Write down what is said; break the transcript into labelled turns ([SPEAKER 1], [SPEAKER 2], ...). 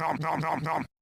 [SPEAKER 1] nom nom nom nom.